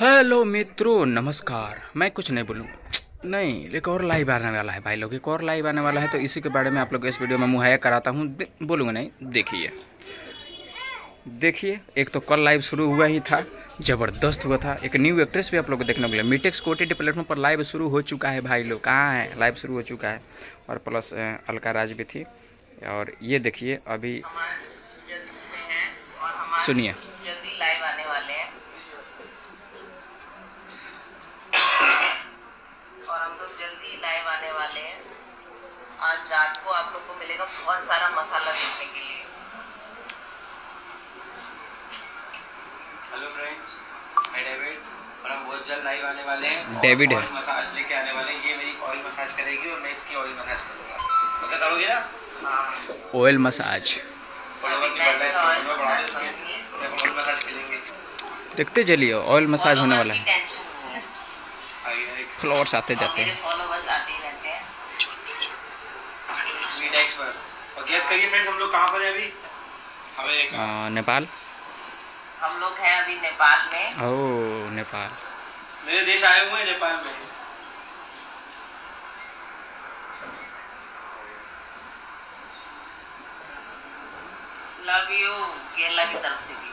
Hello मित्रों, नमस्कार। मैं कुछ नहीं बोलूँगा नहीं, एक और लाइव आने वाला है भाई लोग, एक और लाइव आने वाला है तो इसी के बारे में आप लोग इस वीडियो में मुहैया कराता हूँ। बोलूँगा नहीं, देखिए। देखिए, एक तो कल लाइव शुरू हुआ ही था, ज़बरदस्त हुआ था। एक न्यू एक्ट्रेस भी आप लोग को देखने को मिला मीटेक्स को ओ टी प्लेटफॉर्म पर लाइव शुरू हो चुका है भाई लोग। कहाँ है? लाइव शुरू हो चुका है। और प्लस अलका राज भी थी। और ये देखिए, अभी सुनिए जल्दी लाइव आने वाले हैं और हम लोग जल्दी लाइव आने वाले हैं। आज रात को आप लोग को मिलेगा बहुत सारा मसाला देखने के लिए। हेलो फ्रेंड्स मैं डेविड और हम बहुत जल्द लाइव आने वाले हैं डेविड है। ऑयल मसाज लेके आने वाले हैं। ये मेरी ऑयल मसाज करेगी और मैं इसकी ऑयल मसाज करूँगा। मतलब करोगे ना? हाँ। ऑयल मसाज है मसाज करेंगे। देखते चलिए ऑयल मसाज होने वाला है। फ्लावर्स आते जाते हैं। पर और गेस करिए फ्रेंड्स हम लोग कहाँ पर हैं अभी? अमेरिका। नेपाल। हम लोग हैं अभी नेपाल में। ओ नेपाल। मेरे देश आए हुए हैं नेपाल में। लव यू केरला की तरफ़ से भी।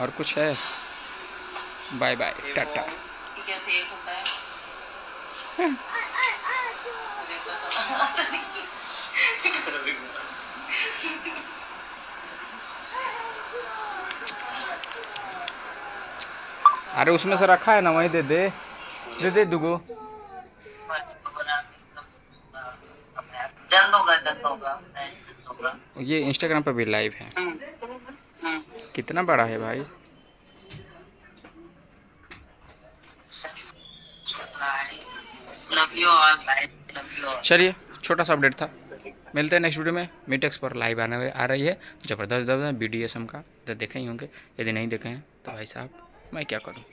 और कुछ है? Bye bye tata. ये कैसे एक होता है? अरे उसमें से रखा है ना वहीं दे दे। दे दे दुगो। ये इंस्टाग्राम पे भी लाइव है। कितना बड़ा है भाई। लव यू ऑल ऑल चलिए, छोटा सा अपडेट था। मिलते हैं नेक्स्ट वीडियो में। मीटेक्स पर लाइव आने आ रही है। ज़बरदस्त दब बी डी एस एम का। तो देखे ही होंगे। यदि नहीं देखे हैं तो भाई साहब, मैं क्या करूँ?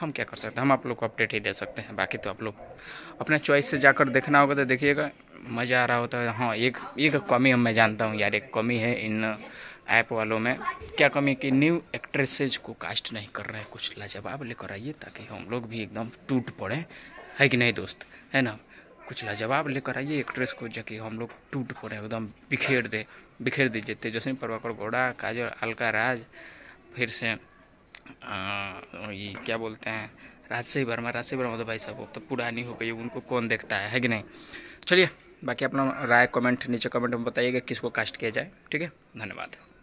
हम क्या कर सकते हैं? हम आप लोग को अपडेट ही दे सकते हैं। बाकी तो आप लोग अपने चॉइस से जाकर देखना होगा तो देखिएगा। मज़ा आ रहा होता है। हाँ एक एक कमी हम, मैं जानता हूँ यार, एक कमी है इन ऐप वालों में। क्या कमी कि न्यू एक्ट्रेसेज को कास्ट नहीं कर रहे हैं? कुछ लाजवाब लेकर आइए ताकि हम लोग भी एकदम टूट पड़े। है कि नहीं दोस्त? है ना? कुछ लाजवाब लेकर आइए एक्ट्रेस को जो कि हम लोग टूट पड़े, एकदम बिखेर दे, बिखेर दीजिए तेजस्वी प्रभाकर गौड़ा काजल, अलका राज, फिर से ये क्या बोलते हैं, राजश्री वर्मा राजश्री वर्मा तो भाई साहब वो तो पुरानी हो गई, उनको कौन देखता है है कि नहीं? चलिए, बाकी अपना राय कमेंट नीचे कमेंट में बताइएगा किसको कास्ट किया जाए, ठीक है? धन्यवाद।